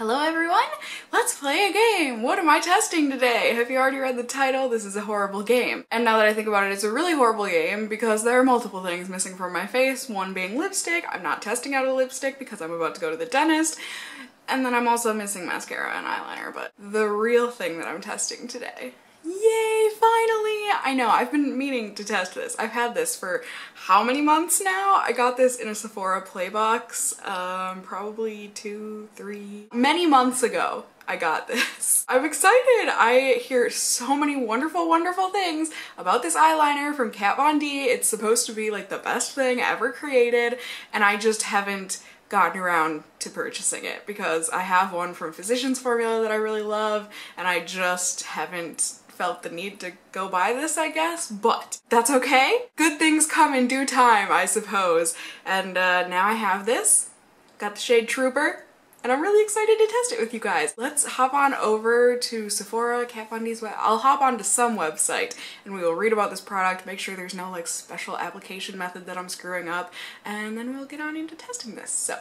Hello everyone! Let's play a game! What am I testing today? Have you already read the title? This is a horrible game. And now that I think about it, it's a really horrible game because there are multiple things missing from my face, one being lipstick. I'm not testing out a lipstick because I'm about to go to the dentist. And then I'm also missing mascara and eyeliner, but the real thing that I'm testing today Yay, finally! I know, I've been meaning to test this. I've had this for how many months now? I got this in a Sephora Playbox, um, probably two, three, many months ago. I got this. I'm excited. I hear so many wonderful, wonderful things about this eyeliner from Kat Von D. It's supposed to be like the best thing ever created and I just haven't gotten around to purchasing it because I have one from Physicians Formula that I really love and I just haven't felt the need to go buy this, I guess, but that's okay. Good things come in due time, I suppose. And uh, now I have this, got the shade Trooper, and I'm really excited to test it with you guys. Let's hop on over to Sephora, Kat Von D's. I'll hop on to some website and we will read about this product, make sure there's no like special application method that I'm screwing up, and then we'll get on into testing this. So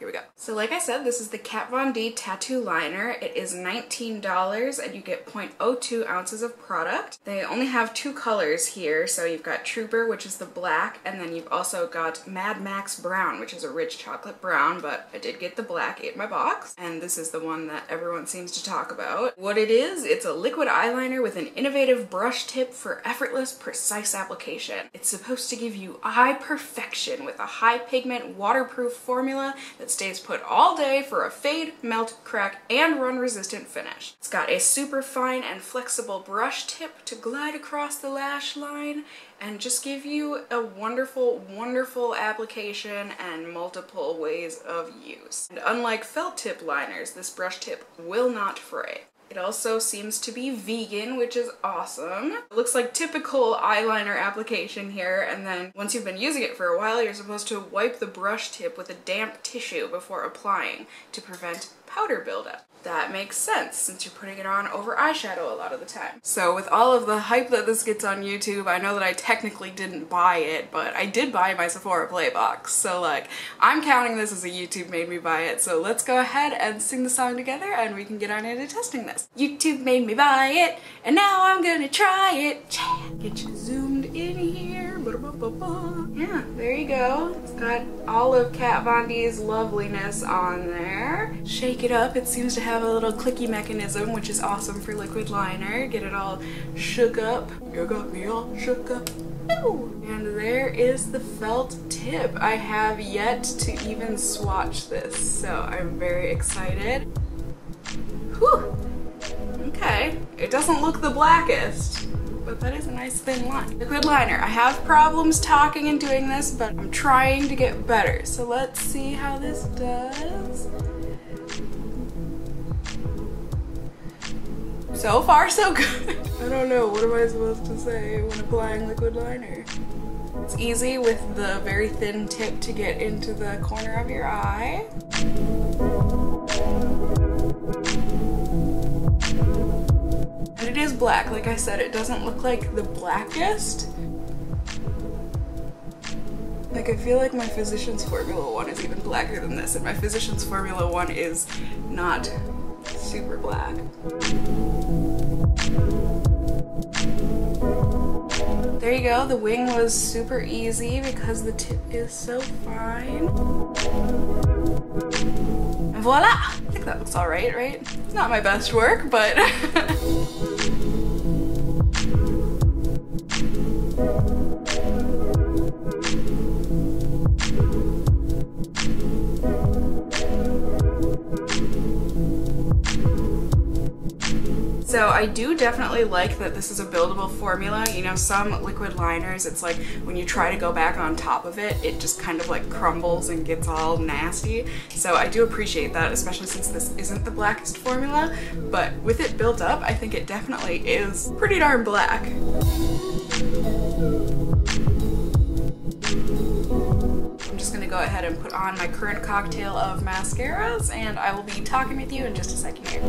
here we go. So like I said, this is the Kat Von D Tattoo Liner. It is $19 and you get 0.02 ounces of product. They only have two colors here. So you've got Trooper, which is the black, and then you've also got Mad Max Brown, which is a rich chocolate brown, but I did get the black in my box. And this is the one that everyone seems to talk about. What it is, it's a liquid eyeliner with an innovative brush tip for effortless, precise application. It's supposed to give you eye perfection with a high pigment, waterproof formula stays put all day for a fade, melt, crack, and run resistant finish. It's got a super fine and flexible brush tip to glide across the lash line and just give you a wonderful, wonderful application and multiple ways of use. And unlike felt tip liners, this brush tip will not fray. It also seems to be vegan, which is awesome. It looks like typical eyeliner application here, and then once you've been using it for a while, you're supposed to wipe the brush tip with a damp tissue before applying to prevent powder buildup. That makes sense since you're putting it on over eyeshadow a lot of the time. So with all of the hype that this gets on YouTube, I know that I technically didn't buy it, but I did buy my Sephora Playbox. So like, I'm counting this as a YouTube made me buy it. So let's go ahead and sing the song together and we can get on into testing this. YouTube made me buy it, and now I'm gonna try it. Get you zoomed in here. Yeah, there you go. It's got all of Kat Von D's loveliness on there. Shake it up. It seems to have a little clicky mechanism, which is awesome for liquid liner. Get it all shook up. You got me all shook up. And there is the felt tip. I have yet to even swatch this, so I'm very excited. Whew. Okay, it doesn't look the blackest but that is a nice thin line. Liquid liner. I have problems talking and doing this, but I'm trying to get better. So let's see how this does. So far, so good. I don't know, what am I supposed to say when applying liquid liner? It's easy with the very thin tip to get into the corner of your eye. It is black. Like I said, it doesn't look like the blackest. Like I feel like my Physicians Formula 1 is even blacker than this and my Physicians Formula 1 is not super black. There you go, the wing was super easy because the tip is so fine. Voila! I think that looks alright, right? It's not my best work, but So I do definitely like that this is a buildable formula. You know, some liquid liners, it's like when you try to go back on top of it, it just kind of like crumbles and gets all nasty. So I do appreciate that, especially since this isn't the blackest formula. But with it built up, I think it definitely is pretty darn black. Just gonna go ahead and put on my current cocktail of mascaras and I will be talking with you in just a second here.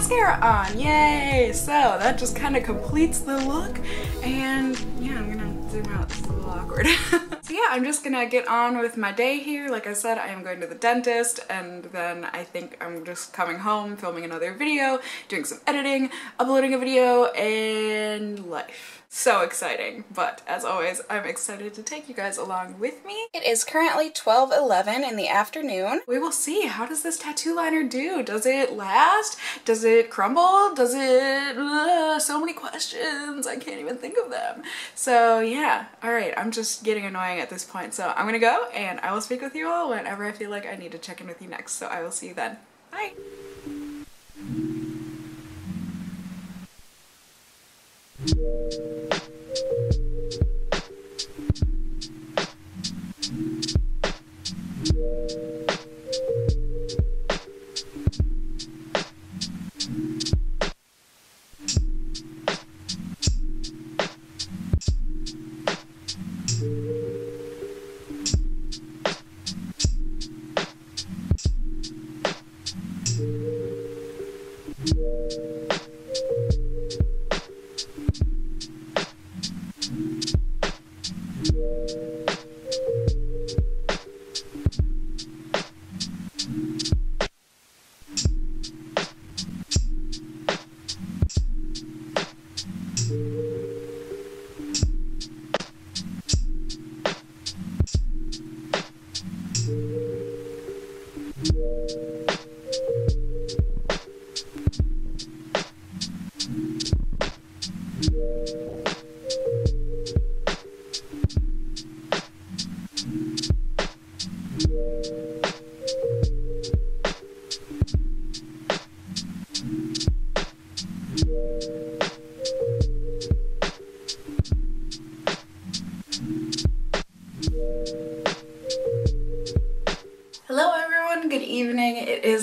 Mascara on. Yay! So that just kind of completes the look. And yeah, I'm gonna zoom out. Is a little awkward. so yeah, I'm just gonna get on with my day here. Like I said, I am going to the dentist and then I think I'm just coming home, filming another video, doing some editing, uploading a video, and life so exciting. But as always, I'm excited to take you guys along with me. It is currently 12:11 in the afternoon. We will see. How does this tattoo liner do? Does it last? Does it crumble? Does it... Uh, so many questions. I can't even think of them. So yeah. All right. I'm just getting annoying at this point. So I'm gonna go and I will speak with you all whenever I feel like I need to check in with you next. So I will see you then. Bye.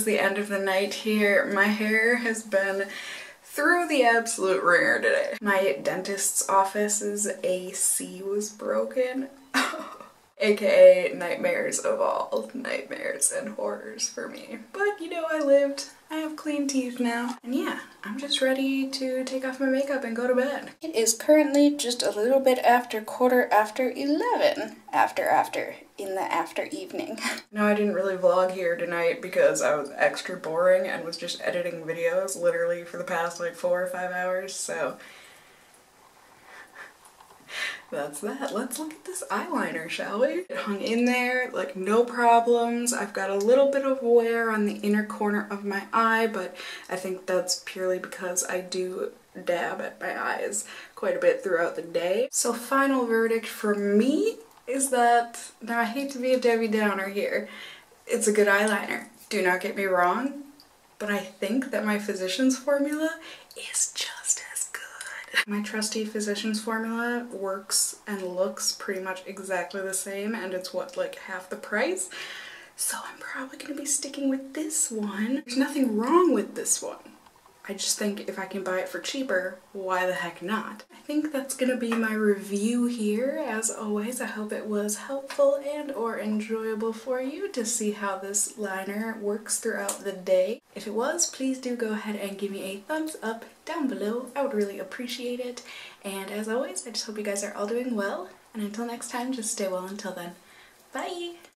The end of the night here. My hair has been through the absolute wringer today. My dentist's office's AC was broken. Aka nightmares of all nightmares and horrors for me. But you know, I lived. I have clean teeth now. And yeah, I'm just ready to take off my makeup and go to bed. It is currently just a little bit after quarter after 11. After after in the after evening. no, I didn't really vlog here tonight because I was extra boring and was just editing videos literally for the past like four or five hours, so that's that. Let's look at this eyeliner, shall we? It hung in there, like no problems. I've got a little bit of wear on the inner corner of my eye, but I think that's purely because I do dab at my eyes quite a bit throughout the day. So final verdict for me is that, now I hate to be a Debbie Downer here, it's a good eyeliner. Do not get me wrong, but I think that my Physicians formula is just. My trusty Physicians formula works and looks pretty much exactly the same and it's what, like half the price? So I'm probably going to be sticking with this one. There's nothing wrong with this one. I just think if I can buy it for cheaper, why the heck not? I think that's gonna be my review here. As always, I hope it was helpful and or enjoyable for you to see how this liner works throughout the day. If it was, please do go ahead and give me a thumbs up down below. I would really appreciate it. And as always, I just hope you guys are all doing well. And until next time, just stay well until then. Bye!